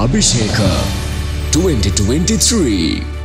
Quick 2023.